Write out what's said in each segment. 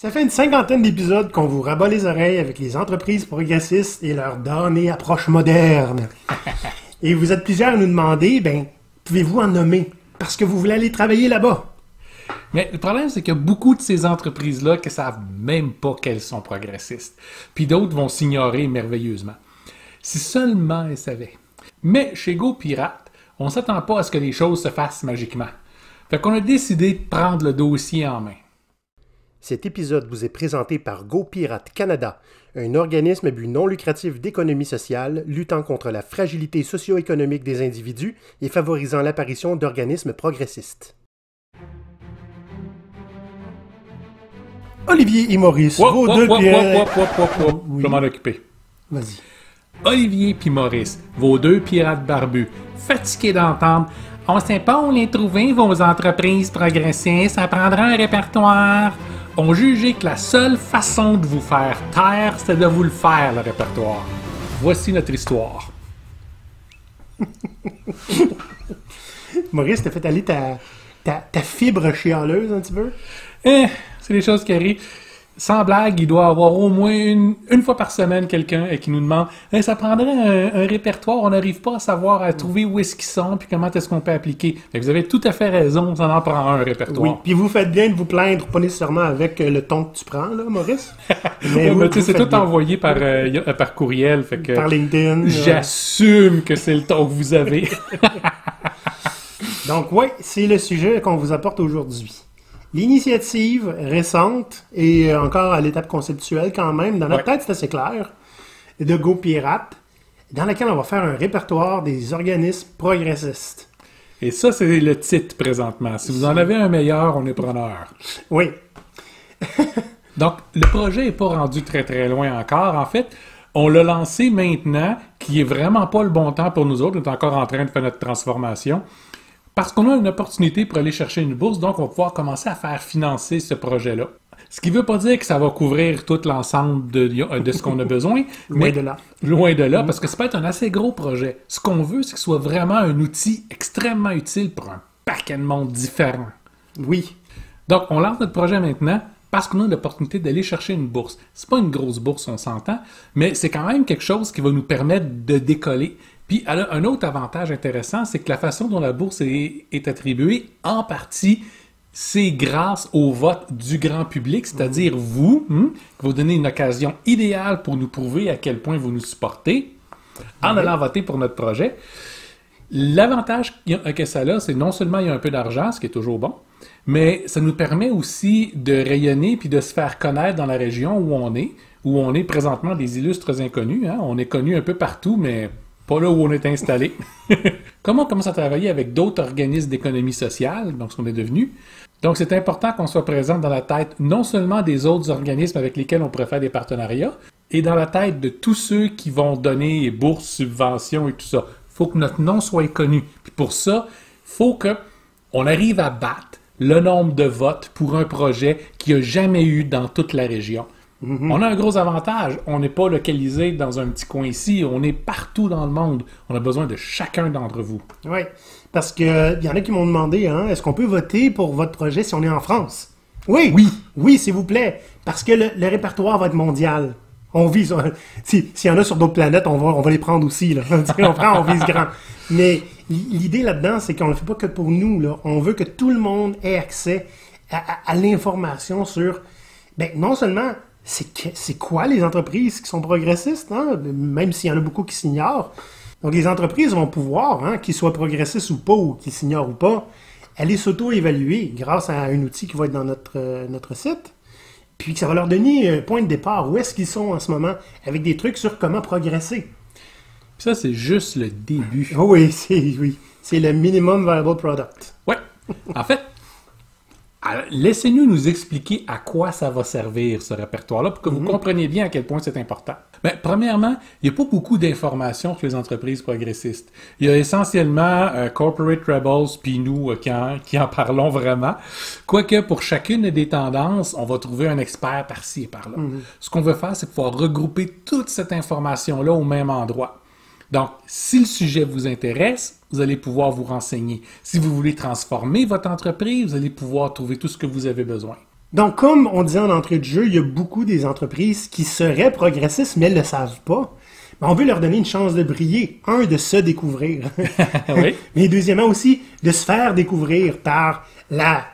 Ça fait une cinquantaine d'épisodes qu'on vous rabat les oreilles avec les entreprises progressistes et leur données approche moderne. et vous êtes plusieurs à nous demander, ben, pouvez-vous en nommer? Parce que vous voulez aller travailler là-bas. Mais le problème, c'est a beaucoup de ces entreprises-là qui savent même pas qu'elles sont progressistes. Puis d'autres vont s'ignorer merveilleusement. Si seulement elles savaient. Mais chez Go Pirate, on s'attend pas à ce que les choses se fassent magiquement. Fait qu'on a décidé de prendre le dossier en main. Cet épisode vous est présenté par GoPirate Canada, un organisme à but non lucratif d'économie sociale luttant contre la fragilité socio-économique des individus et favorisant l'apparition d'organismes progressistes. Olivier et Maurice, Wop, vos wop, deux wop, wop. Oui. Je vais m'en occuper. Vas-y. Olivier puis Maurice, vos deux pirates barbus, fatigués d'entendre On sait pas où les trouver, vos entreprises progressistes, ça prendra un répertoire. Ont jugé que la seule façon de vous faire taire, c'était de vous le faire, le répertoire. Voici notre histoire. Maurice, t'as fait aller ta, ta, ta fibre chialeuse un petit peu? Eh, c'est des choses qui arrivent. Sans blague, il doit y avoir au moins une, une fois par semaine quelqu'un qui nous demande Eh, ça prendrait un, un répertoire, on n'arrive pas à savoir à trouver où est-ce qu'ils sont puis comment est-ce qu'on peut appliquer. Vous avez tout à fait raison, ça en prend un répertoire. Oui. Puis vous faites bien de vous plaindre, pas nécessairement avec euh, le ton que tu prends, là, Maurice. Mais vous c'est tout bien. envoyé par, euh, par courriel, fait que Par LinkedIn. j'assume que c'est le ton que vous avez. Donc, oui, c'est le sujet qu'on vous apporte aujourd'hui. L'initiative récente et euh, encore à l'étape conceptuelle quand même, dans notre Ouais. tête, c'est assez clair, de Go Pirate, dans laquelle on va faire un répertoire des organismes progressistes. Et ça, c'est le titre présentement. Si vous en avez un meilleur, on est preneur. Oui, Donc, le projet n'est pas rendu très très loin encore. En fait, on l'a lancé maintenant, qui est vraiment pas le bon temps pour nous autres. On est encore en train de faire notre transformation. Parce qu'on a une opportunité pour aller chercher une bourse, donc on va pouvoir commencer à faire financer ce projet-là. Ce qui ne veut pas dire que ça va couvrir tout l'ensemble de, de ce qu'on a besoin. loin mais de là. Loin de là, parce que ça peut être un assez gros projet. Ce qu'on veut, c'est que ce soit vraiment un outil extrêmement utile pour un paquet de monde différent. Oui, Donc, on lance notre projet maintenant parce qu'on a l'opportunité d'aller chercher une bourse. C'est pas une grosse bourse, on s'entend, mais c'est quand même quelque chose qui va nous permettre de décoller. Puis, elle a un autre avantage intéressant, c'est que la façon dont la bourse est, est attribuée, en partie, c'est grâce au vote du grand public, c'est-à-dire vous, hein, vous donnez une occasion idéale pour nous prouver à quel point vous nous supportez en allant voter pour notre projet. L'avantage que ça a, c'est non seulement il y a un peu d'argent, ce qui est toujours bon, mais ça nous permet aussi de rayonner puis de se faire connaître dans la région où on est, où on est présentement des illustres inconnus. hein. On est connus un peu partout, mais pas là où on est installé. Comment on commence à travailler avec d'autres organismes d'économie sociale, donc ce qu'on est devenu? Donc c'est important qu'on soit présent dans la tête non seulement des autres organismes avec lesquels on pourrait faire des partenariats, et dans la tête de tous ceux qui vont donner bourses, subventions et tout ça. faut que notre nom soit connu. Puis pour ça, faut que on arrive à battre le nombre de votes pour un projet qu'il n'y a jamais eu dans toute la région. On a un gros avantage. On n'est pas localisé dans un petit coin ici. On est partout dans le monde. On a besoin de chacun d'entre vous. oui. Parce que il y en a qui m'ont demandé, hein, est-ce qu'on peut voter pour votre projet si on est en France? Oui, Oui. oui, s'il vous plaît. Parce que le, le répertoire va être mondial. On vise. si- S'il y en a sur d'autres planètes, on va, on va les prendre aussi. Là. on prend, on vise grand. Mais l'idée là-dedans, c'est qu'on ne le fait pas que pour nous. Là. On veut que tout le monde ait accès à, à- à l'information sur. Ben, non seulement c'est quoi les entreprises qui sont progressistes, hein, même s'il y en a beaucoup qui s'ignorent. Donc les entreprises vont pouvoir, hein, qu'ils soient progressistes ou pas, ou qu'ils s'ignorent ou pas, aller s'auto-évaluer grâce à un outil qui va être dans notre, euh, notre site. Puis que ça va leur donner un point de départ. Où est-ce qu'ils sont en ce moment? Avec des trucs sur comment progresser. Puis ça, c'est juste le début. Oh oui, c'est oui. Le minimum viable product. Ouais. En fait, laissez-nous nous expliquer à quoi ça va servir, ce répertoire-là, pour que vous compreniez bien à quel point c'est important. Mais premièrement, il n'y a pas beaucoup d'informations sur les entreprises progressistes. Il y a essentiellement euh, Corporate Rebels, puis nous euh, qui, en, qui en parlons vraiment. Quoique pour chacune des tendances, on va trouver un expert par-ci et par-là. Ce qu'on veut faire, c'est pouvoir regrouper toute cette information-là au même endroit. Donc, si le sujet vous intéresse, vous allez pouvoir vous renseigner. Si vous voulez transformer votre entreprise, vous allez pouvoir trouver tout ce que vous avez besoin. Donc, comme on disait en entrée de jeu, il y a beaucoup des entreprises qui seraient progressistes, mais elles ne le savent pas. Mais on veut leur donner une chance de briller. Un, de se découvrir. Oui. mais deuxièmement aussi, de se faire découvrir par la...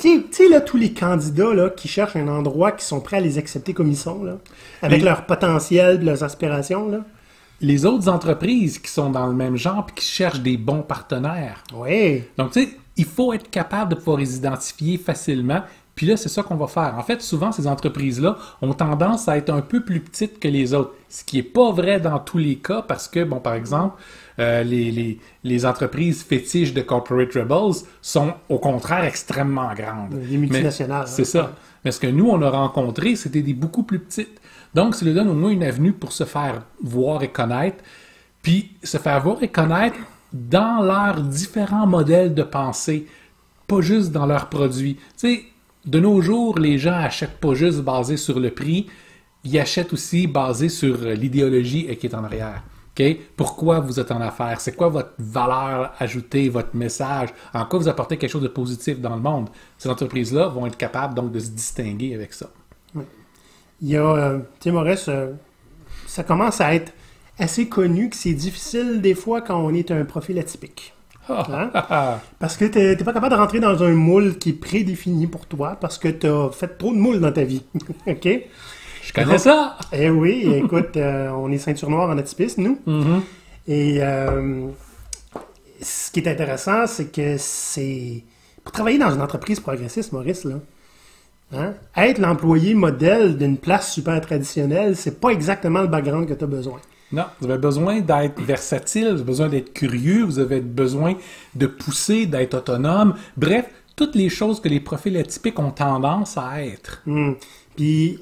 Tu sais, là, tous les candidats là, qui cherchent un endroit, qui sont prêts à les accepter comme ils sont, là, avec leur potentiel, leurs aspirations. Là. Les autres entreprises qui sont dans le même genre puis qui cherchent des bons partenaires. Oui. Donc, tu sais, il faut être capable de pouvoir les identifier facilement. Puis là, c'est ça qu'on va faire. En fait, souvent, ces entreprises-là ont tendance à être un peu plus petites que les autres. Ce qui n'est pas vrai dans tous les cas parce que, bon, par exemple, euh, les, les, les entreprises fétiches de Corporate Rebels sont au contraire extrêmement grandes. Les multinationales, Mais C'est hein. ça. Mais ce que nous, on a rencontré, c'était des beaucoup plus petites. Donc, ça leur donne au moins une avenue pour se faire voir et connaître, puis se faire voir et connaître dans leurs différents modèles de pensée, pas juste dans leurs produits. Tu sais, de nos jours, les gens achètent pas juste basé sur le prix, ils achètent aussi basé sur l'idéologie qui est en arrière. OK? Pourquoi vous êtes en affaires? C'est quoi votre valeur ajoutée, votre message? En quoi vous apportez quelque chose de positif dans le monde? Ces entreprises-là vont être capables donc de se distinguer avec ça. Il y a, euh, tu sais, Maurice, euh, ça commence à être assez connu que c'est difficile des fois quand on est un profil atypique. Hein? Parce que t'es pas capable de rentrer dans un moule qui est prédéfini pour toi parce que tu as fait trop de moules dans ta vie. OK? Je connais ça! Eh oui, écoute, euh, on est ceinture noire en atypisme, nous. Mhm. Et ce qui est intéressant, c'est que c'est. Pour travailler dans une entreprise progressiste, Maurice, là, hein, être l'employé modèle d'une place super traditionnelle, c'est pas exactement le background que tu as besoin. Non, vous avez besoin d'être versatile, vous avez besoin d'être curieux, vous avez besoin de pousser, d'être autonome. Bref, toutes les choses que les profils atypiques ont tendance à être. Hmm. Puis,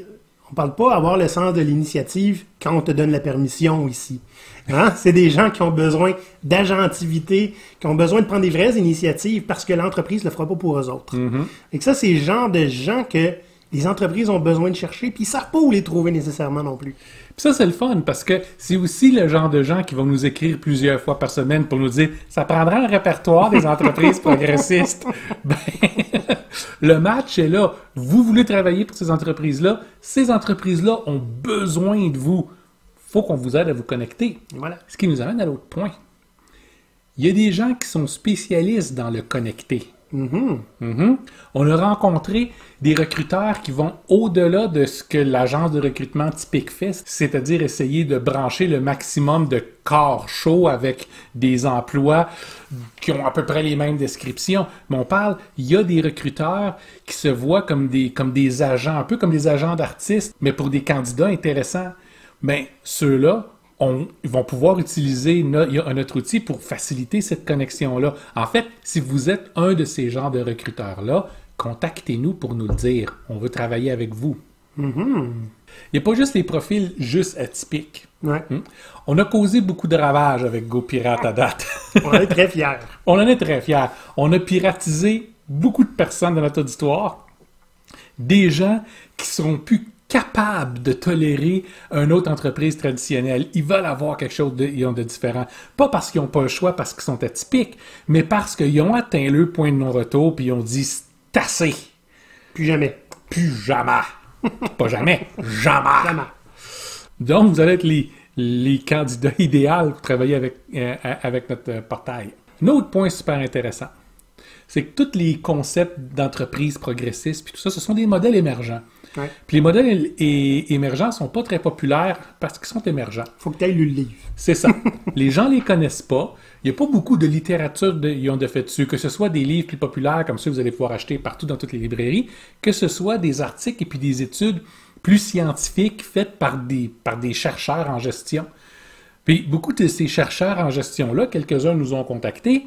on parle pas avoir le sens de l'initiative quand on te donne la permission ici. Hein? C'est des gens qui ont besoin d'agentivité, qui ont besoin de prendre des vraies initiatives parce que l'entreprise le fera pas pour eux autres. Et que ça, c'est le genre de gens que les entreprises ont besoin de chercher, puis ils savent pas où les trouver nécessairement non plus. Puis ça, c'est le fun parce que c'est aussi le genre de gens qui vont nous écrire plusieurs fois par semaine pour nous dire ça prendra un répertoire des entreprises progressistes. Ben, le match est là. Vous voulez travailler pour ces entreprises-là. Ces entreprises-là ont besoin de vous. faut qu'on vous aide à vous connecter. Voilà. Ce qui nous amène à l'autre point. Il y a des gens qui sont spécialistes dans le connecter. Mhm. Mhm. On a rencontré des recruteurs qui vont au-delà de ce que l'agence de recrutement typique fait, c'est-à-dire essayer de brancher le maximum de corps chauds avec des emplois qui ont à peu près les mêmes descriptions. Mais on parle, il y a des recruteurs qui se voient comme des, comme des agents, un peu comme des agents d'artistes, mais pour des candidats intéressants. Mais ceux-là, on, ils vont pouvoir utiliser no- il y a notre outil pour faciliter cette connexion-là. En fait, si vous êtes un de ces genres de recruteurs-là, contactez-nous pour nous le dire. On veut travailler avec vous. Mhm. Il n'y a pas juste les profils juste atypiques. Ouais. Hmm? On a causé beaucoup de ravages avec GoPirate à date. On est très fiers. On en est très fiers. On a piratisé beaucoup de personnes dans notre auditoire. Des gens qui seront plus capables de tolérer une autre entreprise traditionnelle. Ils veulent avoir quelque chose de, ils ont de différent. Pas parce qu'ils n'ont pas le choix, parce qu'ils sont atypiques, mais parce qu'ils ont atteint le point de non-retour puis ils ont dit c'est assez. Plus jamais. Plus jamais. pas jamais. Jamais. Jamais. Donc, vous allez être les, les candidats idéaux pour travailler avec, euh, avec notre euh, portail. Un autre point super intéressant, c'est que tous les concepts d'entreprise progressistes, puis tout ça, ce sont des modèles émergents. Ouais. Puis les modèles émergents sont pas très populaires parce qu'ils sont émergents. Faut que tu ailles lu le livre. C'est ça. les gens les connaissent pas. Il n'y a pas beaucoup de littérature de, de fait dessus, que ce soit des livres plus populaires comme ceux que vous allez pouvoir acheter partout dans toutes les librairies, que ce soit des articles et puis des études plus scientifiques faites par des, par des chercheurs en gestion. Puis beaucoup de ces chercheurs en gestion-là, quelques-uns nous ont contactés,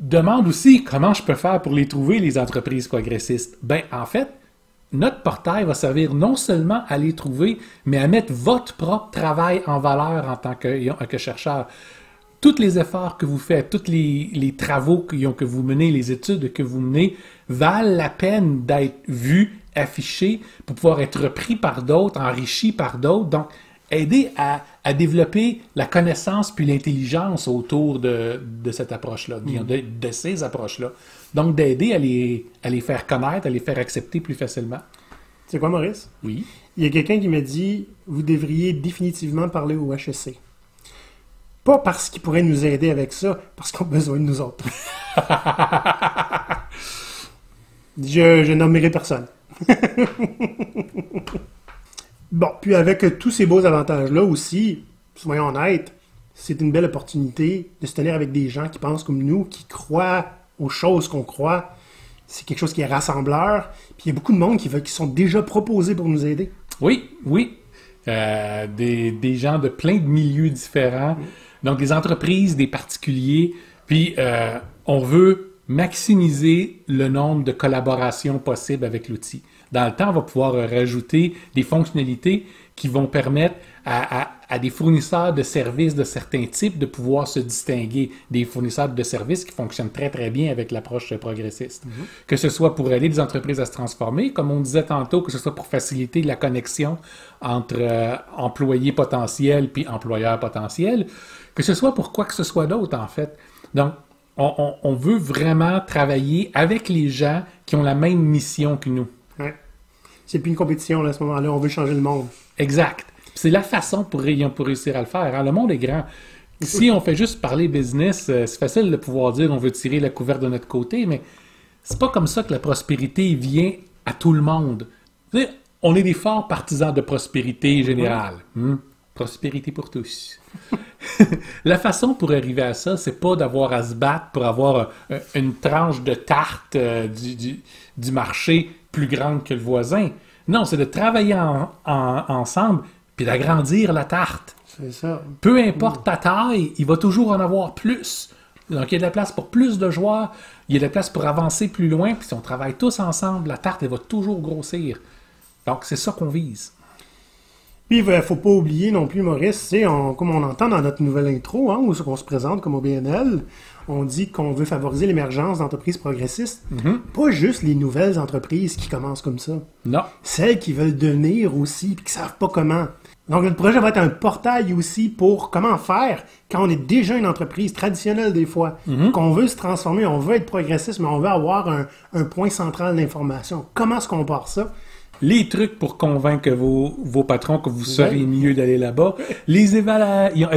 demandent aussi comment je peux faire pour les trouver, les entreprises progressistes. Ben, en fait, notre portail va servir non seulement à les trouver, mais à mettre votre propre travail en valeur en tant que, chercheur. Tous les efforts que vous faites, tous les, travaux que, que vous menez, les études que vous menez, valent la peine d'être vus, affichés, pour pouvoir être repris par d'autres, enrichis par d'autres. Donc, aider à, à développer la connaissance puis l'intelligence autour de, de cette approche-là, de, de, de ces approches-là. Donc, d'aider à les, à les faire connaître, à les faire accepter plus facilement. C'est quoi, Maurice? Oui. Il y a quelqu'un qui me dit Vous devriez définitivement parler au HSC. Pas parce qu'ils pourraient nous aider avec ça, parce qu'ils ont besoin de nous autres. je, je nommerai personne. bon, puis avec tous ces beaux avantages-là aussi, soyons honnêtes, c'est une belle opportunité de se tenir avec des gens qui pensent comme nous, qui croient aux choses qu'on croit. C'est quelque chose qui est rassembleur. Puis il y a beaucoup de monde qui, veut, qui sont déjà proposés pour nous aider. Oui, oui. Euh, des, des, gens de plein de milieux différents. Donc des entreprises, des particuliers. Puis euh, on veut maximiser le nombre de collaborations possibles avec l'outil. Dans le temps, on va pouvoir rajouter des fonctionnalités qui vont permettre à, à, à, des fournisseurs de services de certains types de pouvoir se distinguer des fournisseurs de services qui fonctionnent très très bien avec l'approche progressiste. Mm -hmm. Que ce soit pour aider les entreprises à se transformer, comme on disait tantôt, que ce soit pour faciliter la connexion entre euh, employés potentiels puis employeurs potentiels, que ce soit pour quoi que ce soit d'autre en fait. Donc, on, on, on, veut vraiment travailler avec les gens qui ont la même mission que nous. C'est plus une compétition là, à ce moment-là, on veut changer le monde. Exact. C'est la façon pour, pour réussir à le faire. Hein. Le monde est grand. Si on fait juste parler business, euh, c'est facile de pouvoir dire on veut tirer la couverte de notre côté, mais c'est pas comme ça que la prospérité vient à tout le monde. on est des forts partisans de prospérité générale. Hmm? Prospérité pour tous. la façon pour arriver à ça, c'est pas d'avoir à se battre pour avoir euh, une tranche de tarte euh, du, du, du, marché plus grande que le voisin. Non, c'est de travailler en, en, ensemble puis d'agrandir la tarte. C'est ça. Peu importe ta taille, il va toujours en avoir plus. Donc, il y a de la place pour plus de joueurs, il y a de la place pour avancer plus loin, puis si on travaille tous ensemble, la tarte, elle va toujours grossir. Donc, c'est ça qu'on vise. Puis, il ne faut pas oublier non plus, Maurice, on, comme on entend dans notre nouvelle intro, hein, où on se présente comme OBNL, on dit qu'on veut favoriser l'émergence d'entreprises progressistes. -hmm. Pas juste les nouvelles entreprises qui commencent comme ça. Non. Celles qui veulent devenir aussi, puis qui ne savent pas comment. Donc, le projet va être un portail aussi pour comment faire quand on est déjà une entreprise traditionnelle des fois, -hmm. qu'on veut se transformer, on veut être progressiste, mais on veut avoir un, un point central d'information. Comment est-ce qu'on part ça? Les trucs pour convaincre vos, vos patrons que vous serez mieux d'aller là-bas, les,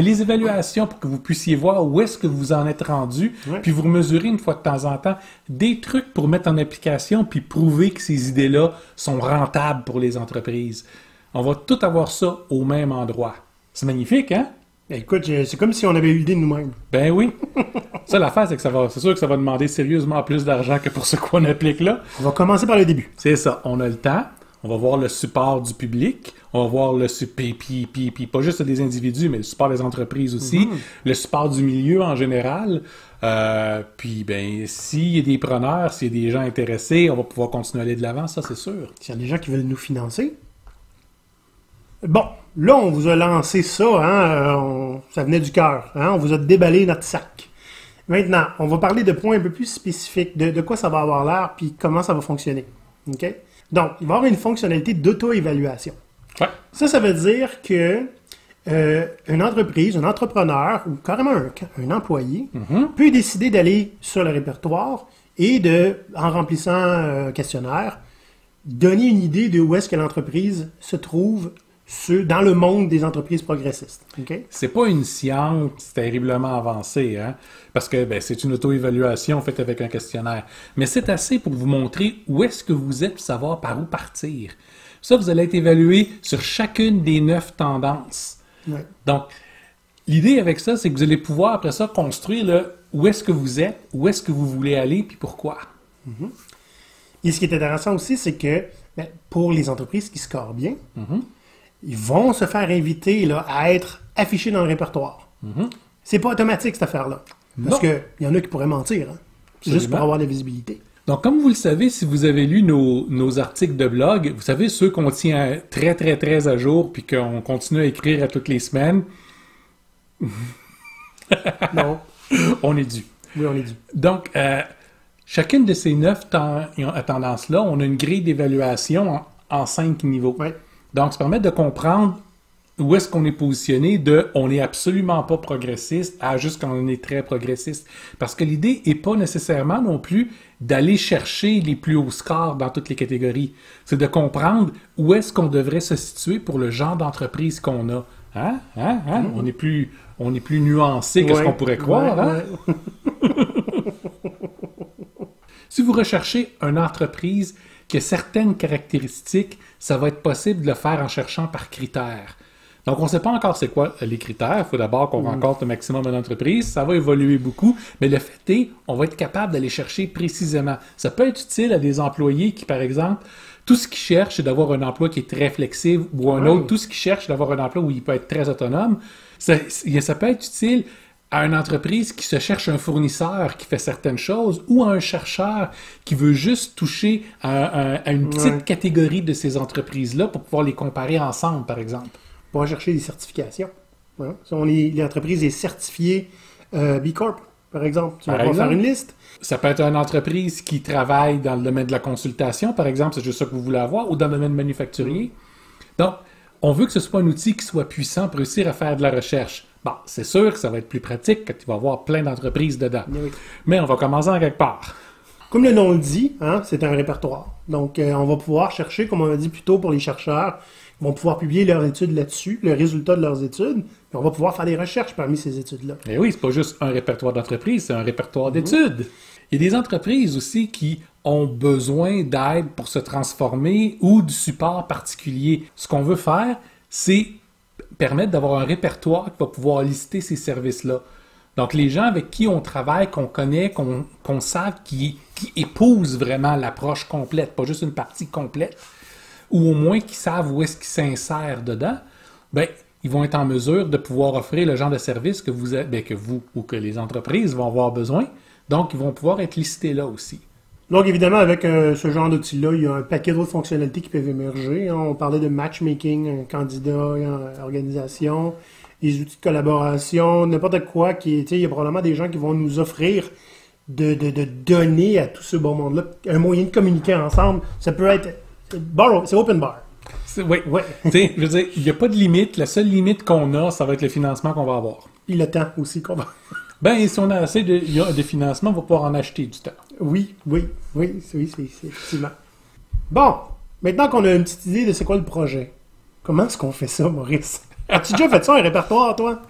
les évaluations pour que vous puissiez voir où est-ce que vous en êtes rendu, ouais. puis vous mesurer une fois de temps en temps des trucs pour mettre en application, puis prouver que ces idées-là sont rentables pour les entreprises. On va tout avoir ça au même endroit. C'est magnifique, hein? Écoute, c'est comme si on avait eu l'idée de nous-mêmes. Ben oui. ça, l'affaire, c'est que ça va, c'est sûr que ça va demander sérieusement plus d'argent que pour ce qu'on applique là. On va commencer par le début. C'est ça. On a le temps. On va voir le support du public, on va voir le puis, puis, puis, puis pas juste des individus, mais le support des entreprises aussi, Mhm. mm -hmm. le support du milieu en général. Euh, puis, ben, s'il y a des preneurs, s'il y a des gens intéressés, on va pouvoir continuer à aller de l'avant, ça c'est sûr. S'il y a des gens qui veulent nous financer. Bon, là, on vous a lancé ça, hein, on, ça venait du cœur, hein, on vous a déballé notre sac. Maintenant, on va parler de points un peu plus spécifiques, de, de quoi ça va avoir l'air, puis comment ça va fonctionner. OK? Donc, il va y avoir une fonctionnalité d'auto-évaluation. Ouais. Ça, ça veut dire que euh, une entreprise, un entrepreneur ou carrément un, un employé mm -hmm. peut décider d'aller sur le répertoire et de, en remplissant un questionnaire, donner une idée de où est-ce que l'entreprise se trouve sur, dans le monde des entreprises progressistes. Okay? C'est pas une science terriblement avancée, hein? parce que ben, c'est une auto-évaluation faite avec un questionnaire. Mais c'est assez pour vous montrer où est-ce que vous êtes, savoir par où partir. Ça, vous allez être évalué sur chacune des neuf tendances. Ouais. Donc, l'idée avec ça, c'est que vous allez pouvoir, après ça, construire là, où est-ce que vous êtes, où est-ce que vous voulez aller, puis pourquoi. Mm -hmm. Et ce qui est intéressant aussi, c'est que ben, pour les entreprises qui scorent bien, mm -hmm. Ils vont se faire inviter là, à être affichés dans le répertoire. Mm -hmm. C'est pas automatique, cette affaire-là. Parce qu'il y en a qui pourraient mentir. Hein? Juste pour avoir de la visibilité. Donc, comme vous le savez, si vous avez lu nos, nos, articles de blog, vous savez, ceux qu'on tient très, très, très à jour, puis qu'on continue à écrire à toutes les semaines. non. on est dû. Oui, on est dû. Donc, euh, chacune de ces neuf ten tendances-là, on a une grille d'évaluation en, en, cinq niveaux. Oui. Donc, ça permet de comprendre où est-ce qu'on est positionné de on n'est absolument pas progressiste à juste quand on est très progressiste. Parce que l'idée est pas nécessairement non plus d'aller chercher les plus hauts scores dans toutes les catégories. C'est de comprendre où est-ce qu'on devrait se situer pour le genre d'entreprise qu'on a. Hein? Hein? Hein? On est plus, on est plus nuancé que ce qu'on pourrait croire. ouais, hein? ouais. Si vous recherchez une entreprise qui a certaines caractéristiques, ça va être possible de le faire en cherchant par critères. Donc, on ne sait pas encore c'est quoi les critères. Il faut d'abord qu'on rencontre le maximum d'entreprises. Ça va évoluer beaucoup. Mais le fait est, on va être capable d'aller chercher précisément. Ça peut être utile à des employés qui, par exemple, tout ce qu'ils cherchent, c'est d'avoir un emploi qui est très flexible ou un autre, tout ce qu'ils cherchent, c'est d'avoir un emploi où il peut être très autonome. Ça, ça peut être utile à une entreprise qui se cherche un fournisseur qui fait certaines choses ou à un chercheur qui veut juste toucher à, à- à une petite Ouais. catégorie de ces entreprises-là pour pouvoir les comparer ensemble, par exemple. On va chercher des certifications. Hein. Si on est- l'entreprise est certifiée euh, B Corp, par exemple. Tu vas Par faire une liste. Ça peut être une entreprise qui travaille dans le domaine de la consultation, par exemple, c'est juste ça que vous voulez avoir, ou dans le domaine manufacturier. Donc, on veut que ce soit un outil qui soit puissant pour réussir à faire de la recherche. Bon, c'est sûr que ça va être plus pratique quand il va y avoir plein d'entreprises dedans. Oui. Mais on va commencer en quelque part. Comme le nom le dit, hein, c'est un répertoire. Donc, euh, on va pouvoir chercher, comme on a dit plus tôt pour les chercheurs, ils vont pouvoir publier leurs études là-dessus, le résultat de leurs études, et on va pouvoir faire des recherches parmi ces études-là. Et oui, c'est pas juste un répertoire d'entreprise, c'est un répertoire d'études. Il y a des entreprises aussi qui ont besoin d'aide pour se transformer ou du support particulier. Ce qu'on veut faire, c'est permettre d'avoir un répertoire qui va pouvoir lister ces services-là. Donc, les gens avec qui on travaille, qu'on connaît, qu'on savent, qui, épousent vraiment l'approche complète, pas juste une partie complète, ou au moins qui savent où est-ce qu'ils s'insèrent dedans, ben, ils vont être en mesure de pouvoir offrir le genre de service que vous, ben, que vous ou que les entreprises vont avoir besoin. Donc, ils vont pouvoir être listés là aussi. Donc, évidemment, avec euh, ce genre d'outil-là, il y a un paquet d'autres fonctionnalités qui peuvent émerger. hein. On parlait de matchmaking, candidat, organisation, des outils de collaboration, n'importe quoi. Qui, est- il y a probablement des gens qui vont nous offrir de, de, de donner à tout ce beau monde-là un moyen de communiquer ensemble. Ça peut être... c'est open bar. Oui, Ouais. Je veux dire, il n'y a pas de limite. La seule limite qu'on a, ça va être le financement qu'on va avoir. Puis le temps aussi qu'on va... Ben, si on a assez de, de financement, on va pouvoir en acheter du temps. Oui, oui, oui, c'est- oui, c'est c'est effectivement. Bon, maintenant qu'on a une petite idée de c'est quoi le projet, comment est-ce qu'on fait ça, Maurice? As-tu déjà fait ça, un répertoire, toi?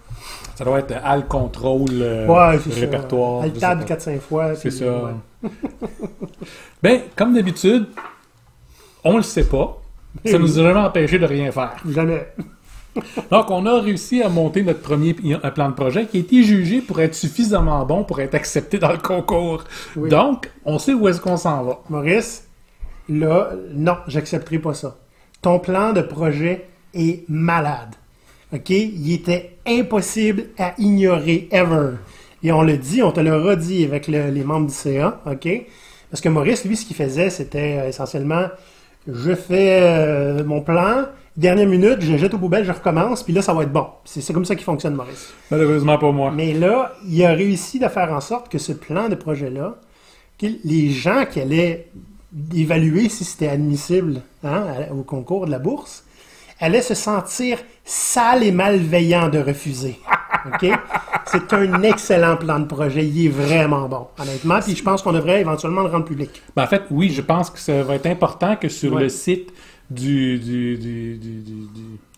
Ça doit être al contrôle, euh, Ouais, répertoire. Altable pas. 4-5 fois. C'est ça. ouais. ben, comme d'habitude, on le sait pas. Ça nous a jamais empêché de rien faire. Jamais. Donc, on a réussi à monter notre premier plan de projet qui a été jugé pour être suffisamment bon pour être accepté dans le concours. Oui. Donc, on sait où est-ce qu'on s'en va. Maurice, là, non, j'accepterai pas ça. Ton plan de projet est malade. OK? Il était impossible à ignorer, ever. Et on le dit, on te le redit avec le- les membres du CA, OK? Parce que Maurice, lui, ce qu'il faisait, c'était euh, essentiellement, je fais euh, mon plan, dernière minute, je jette aux poubelles, je recommence, puis là, ça va être bon. C'est comme ça qui fonctionne, Maurice. Malheureusement pas moi. Mais là, il a réussi de faire en sorte que ce plan de projet-là, que les gens qui allaient évaluer si c'était admissible hein, à- au concours de la bourse, allaient se sentir sales et malveillants de refuser. OK? C'est un excellent plan de projet. Il est vraiment bon, honnêtement. Puis je pense qu'on devrait éventuellement le rendre public. Ben, en fait, oui, je pense que ça va être important que sur Ouais. le site du,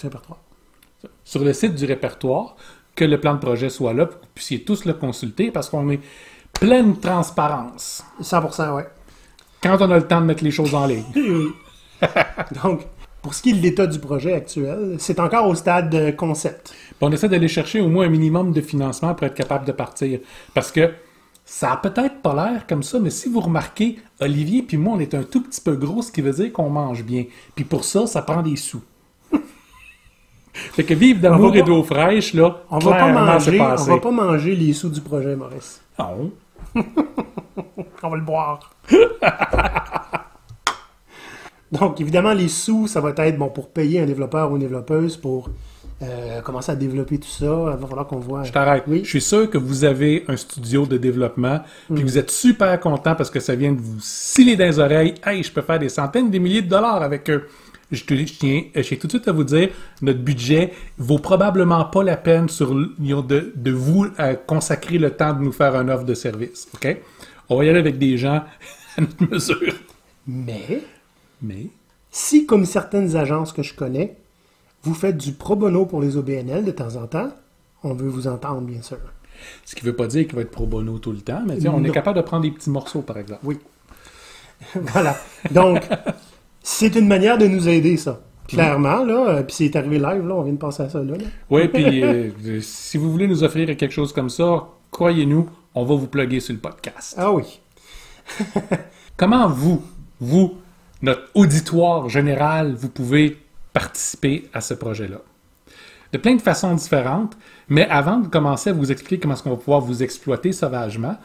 répertoire. sur le site du répertoire, que le plan de projet soit là, pour que vous puissiez tous le consulter, parce qu'on est pleine transparence 100%, ouais. quand on a le temps de mettre les choses en ligne. Oui, oui. Donc, pour ce qui est de l'état du projet actuel, c'est encore au stade de concept. On essaie d'aller chercher au moins un minimum de financement pour être capable de partir. Parce que ça a peut-être pas l'air comme ça, mais si vous remarquez, Olivier puis moi, on est un tout petit peu gros, ce qui veut dire qu'on mange bien. Puis pour ça, ça prend des sous. fait que vivre d'amour et d'eau fraîche, là, On va pas manger, on va pas manger les sous du projet, Maurice. Non. On va le boire. Donc, évidemment, les sous, ça va être bon pour payer un développeur ou une développeuse pour euh, commencer à développer tout ça. Il va falloir qu'on voit. Je t'arrête. Oui? Je suis sûr que vous avez un studio de développement, puis que vous êtes super content parce que ça vient de vous sciller dans les oreilles. Hey, je peux faire des centaines, des milliers de dollars avec eux. je, tiens, je tiens tout de suite à vous dire, notre budget vaut probablement pas la peine sur, de, de vous euh, consacrer le temps de nous faire un offre de service. OK? On va y aller avec des gens à notre mesure. Mais Mais, si, comme certaines agences que je connais, vous faites du pro bono pour les OBNL de temps en temps, on veut vous entendre, bien sûr. ce qui veut pas dire qu'il va être pro bono tout le temps, mais on est capable de prendre des petits morceaux, par exemple. Oui. voilà. Donc, c'est une manière de nous aider, ça. Clairement, là. euh, Puis c'est arrivé live, là. On vient de passer à ça, là. là. Oui, puis euh, si vous voulez nous offrir quelque chose comme ça, croyez-nous, on va vous plugger sur le podcast. Ah oui. Comment vous, vous, notre auditoire général, vous pouvez participer à ce projet-là? De plein de façons différentes, mais avant de commencer à vous expliquer comment est-ce qu'on va pouvoir vous exploiter sauvagement,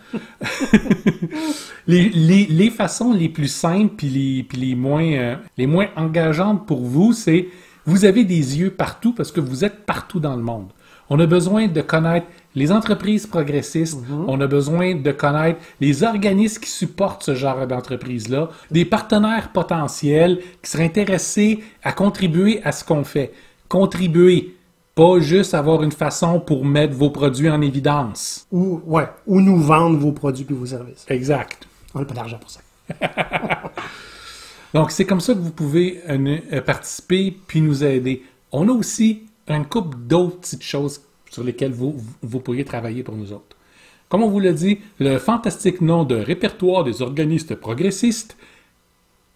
les, façons les plus simples puis les, les, moins, euh, les moins engageantes pour vous, c'est vous avez des yeux partout parce que vous êtes partout dans le monde. On a besoin de connaître les entreprises progressistes, on a besoin de connaître les organismes qui supportent ce genre d'entreprise-là, des partenaires potentiels qui seraient intéressés à contribuer à ce qu'on fait. Contribuer, pas juste avoir une façon pour mettre vos produits en évidence. Ou, ouais, ou nous vendre vos produits et vos services. Exact. On n'a pas d'argent pour ça. Donc, c'est comme ça que vous pouvez euh, euh, participer puis nous aider. On a aussi une couple d'autres petites choses sur lesquelles vous, pourriez travailler pour nous autres. Comme on vous l'a dit, le fantastique nom de répertoire des organismes progressistes,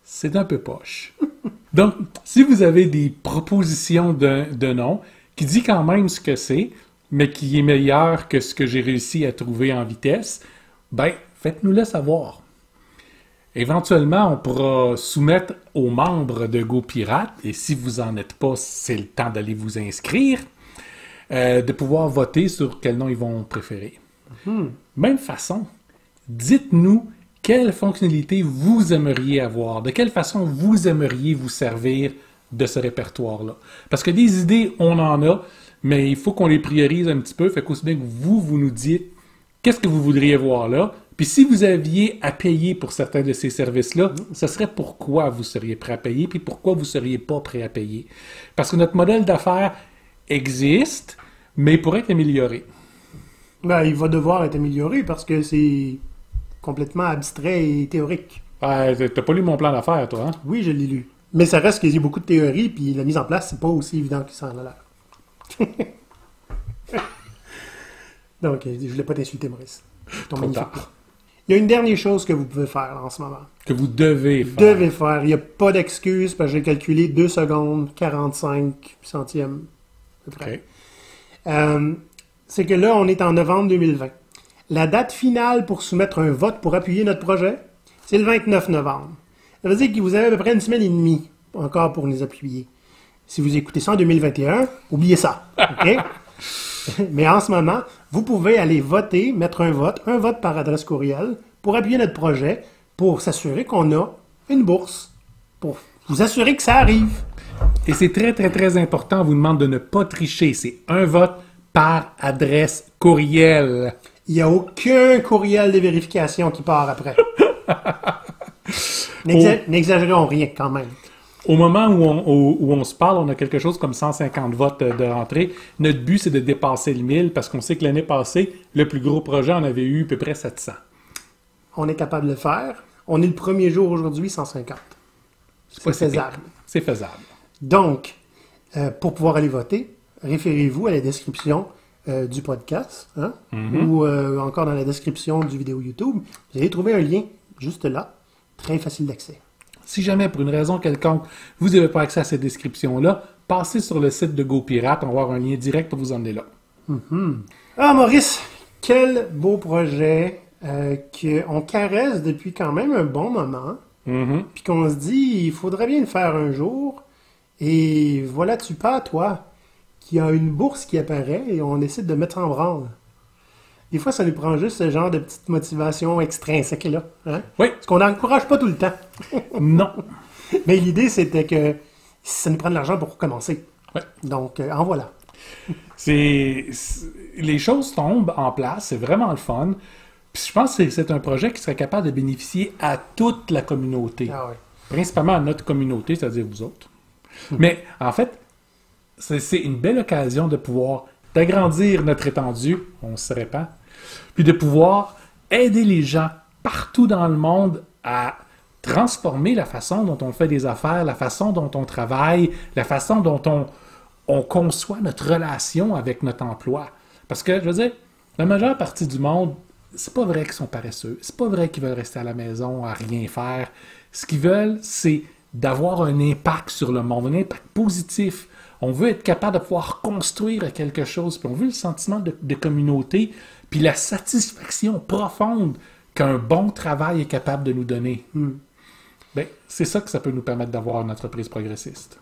c'est un peu poche. Donc, si vous avez des propositions de, de nom qui dit quand même ce que c'est, mais qui est meilleur que ce que j'ai réussi à trouver en vitesse, ben, faites-nous-le savoir. Éventuellement, on pourra soumettre aux membres de GoPirate, et si vous en êtes pas, c'est le temps d'aller vous inscrire, euh, de pouvoir voter sur quel nom ils vont préférer. Même façon, dites-nous quelle fonctionnalité vous aimeriez avoir, de quelle façon vous aimeriez vous servir de ce répertoire-là. Parce que des idées, on en a, mais il faut qu'on les priorise un petit peu, fait qu'aussi bien que vous, vous nous dites qu'est-ce que vous voudriez voir là, puis si vous aviez à payer pour certains de ces services-là, ce serait pourquoi vous seriez prêt à payer, puis pourquoi vous ne seriez pas prêt à payer. Parce que notre modèle d'affaires existe, mais il pourrait être amélioré. Ben, il va devoir être amélioré parce que c'est complètement abstrait et théorique. Ah, t'as pas lu mon plan d'affaires, toi, hein? Oui, je l'ai lu. Mais ça reste qu'il y a beaucoup de théories, puis la mise en place, c'est pas aussi évident qu'il s'en a l'air. Donc, euh, je voulais pas t'insulter, Maurice. Ton Trop tard. Il y a une dernière chose que vous pouvez faire en ce moment. Que vous devez faire. devez faire. Il n'y a pas d'excuse parce que j'ai calculé 2 secondes 45 centièmes. à peu près. OK. Euh, c'est que là, on est en novembre 2020. La date finale pour soumettre un vote pour appuyer notre projet, c'est le 29 novembre. Ça veut dire que vous avez à peu près une semaine et demie encore pour nous appuyer. Si vous écoutez ça en 2021, oubliez ça. OK? Mais en ce moment, vous pouvez aller voter, mettre un vote, un vote par adresse courriel, pour appuyer notre projet, pour s'assurer qu'on a une bourse, pour vous assurer que ça arrive. Et c'est très, très, très important. On vous demande de ne pas tricher. C'est un vote par adresse courriel. Il n'y a aucun courriel de vérification qui part après. N'exa- N'exagérons rien quand même. Au moment où on, où- où on se parle, on a quelque chose comme 150 votes de rentrée. Notre but, c'est de dépasser le 1000 parce qu'on sait que l'année passée, le plus gros projet en avait eu à peu près 700. On est capable de le faire. On est le premier jour aujourd'hui, 150. C'est faisable. C'est faisable. Donc, euh, pour pouvoir aller voter, référez-vous à la description euh, du podcast hein, ou euh, encore dans la description du vidéo YouTube. Vous allez trouver un lien juste là, très facile d'accès. Si jamais, pour une raison quelconque, vous n'avez pas accès à cette description-là, passez sur le site de GoPirate. On va avoir un lien direct pour vous emmener là. Ah, Maurice, quel beau projet euh, qu'on caresse depuis quand même un bon moment. Mhm. Puis qu'on se dit, il faudrait bien le faire un jour. Et voilà, tu pas, toi, qui a une bourse qui apparaît et on décide de mettre en branle? Des fois, ça nous prend juste ce genre de petite motivation extrinsèque-là. Hein? Oui, Parce qu'on n'encourage pas tout le temps. non. Mais l'idée, c'était que ça nous prend de l'argent pour recommencer. Ouais. Donc, euh, en voilà. C'est, les choses tombent en place, c'est vraiment le fun. Puis je pense que c'est un projet qui serait capable de bénéficier à toute la communauté, Ah ouais. principalement à notre communauté, c'est-à-dire vous autres. Mais en fait, c'est une belle occasion de pouvoir d'agrandir notre étendue, on se répand, puis de pouvoir aider les gens partout dans le monde à transformer la façon dont on fait des affaires, la façon dont on travaille, la façon dont on, on conçoit notre relation avec notre emploi. Parce que, je veux dire, la majeure partie du monde, c'est pas vrai qu'ils sont paresseux. C'est pas vrai qu'ils veulent rester à la maison à rien faire. Ce qu'ils veulent, c'est d'avoir un impact sur le monde, un impact positif. On veut être capable de pouvoir construire quelque chose, puis on veut le sentiment de, de communauté, puis la satisfaction profonde qu'un bon travail est capable de nous donner. Ben, c'est ça que ça peut nous permettre d'avoir une entreprise progressiste.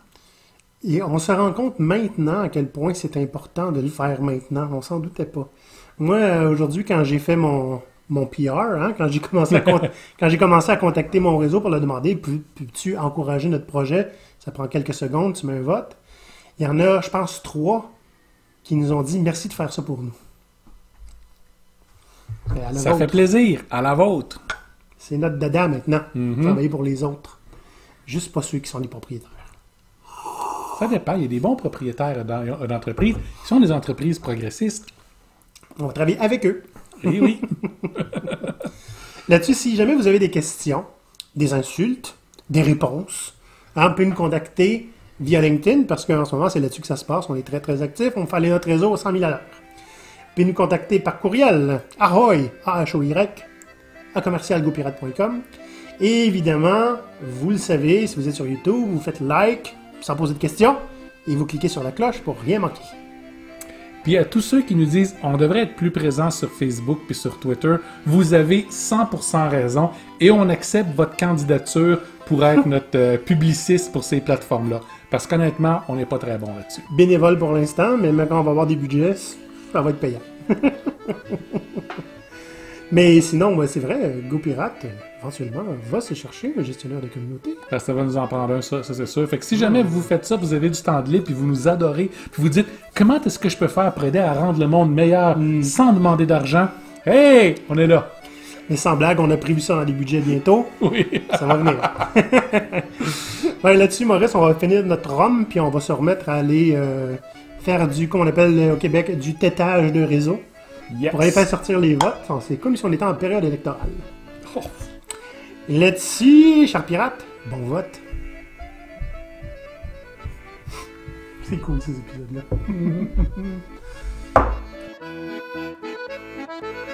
Et on se rend compte maintenant à quel point c'est important de le faire maintenant. On s'en doutait pas. Moi, euh, aujourd'hui, quand j'ai fait mon, mon PR, hein, quand j'ai commencé, à con- quand j'ai commencé à contacter mon réseau pour leur demander Peux- peux-tu encourager notre projet Ça prend quelques secondes, tu mets un vote. Il y en a, je pense, trois qui nous ont dit merci de faire ça pour nous. Ça vôtre. fait plaisir. À la vôtre. C'est notre dada maintenant, Mhm. travailler pour les autres. Juste pas ceux qui sont les propriétaires. Ça dépend. Il y a des bons propriétaires d'en- d'entreprises qui sont des entreprises progressistes. On va travailler avec eux. Et oui. Là-dessus, si jamais vous avez des questions, des insultes, des réponses, hein, vous pouvez nous contacter via LinkedIn, parce qu'en ce moment, c'est là-dessus que ça se passe. On est très, très actifs. On fait aller notre réseau à 100 000 à l'heure. Pouvez nous contacter par courriel, ahoy, A-H-O-Y, à commercialgopirate.com. Et évidemment, vous le savez, si vous êtes sur YouTube, vous faites like, sans poser de questions, et vous cliquez sur la cloche pour rien manquer. Puis à tous ceux qui nous disent on devrait être plus présent sur Facebook puis sur Twitter, vous avez 100% raison et on accepte votre candidature pour être notre euh, publiciste pour ces plateformes-là. Parce qu'honnêtement, on n'est pas très bon là-dessus. bénévole pour l'instant, mais maintenant on va avoir des budgets, ça va être payant. mais sinon, ouais, c'est vrai, GoPirate, éventuellement, va se chercher un gestionnaire de communauté. Parce que ça va nous en prendre un, ça, ça, c'est sûr. Fait que si jamais vous faites ça, vous avez du temps de libre, puis vous nous adorez, puis vous dites comment est-ce que je peux faire pour aider à rendre le monde meilleur sans demander d'argent, hey, on est là. Mais sans blague, on a prévu ça dans les budgets bientôt. Oui. Ça va venir. ouais, Là-dessus, Maurice, on va finir notre rhum, puis on va se remettre à aller euh, faire du, qu'on appelle euh, au Québec, du tétage de réseau. Yes. Pour aller faire sortir les votes. C'est comme si on était en période électorale. Oh. Là-dessus, cher pirate, bon vote. C'est cool ces épisodes-là.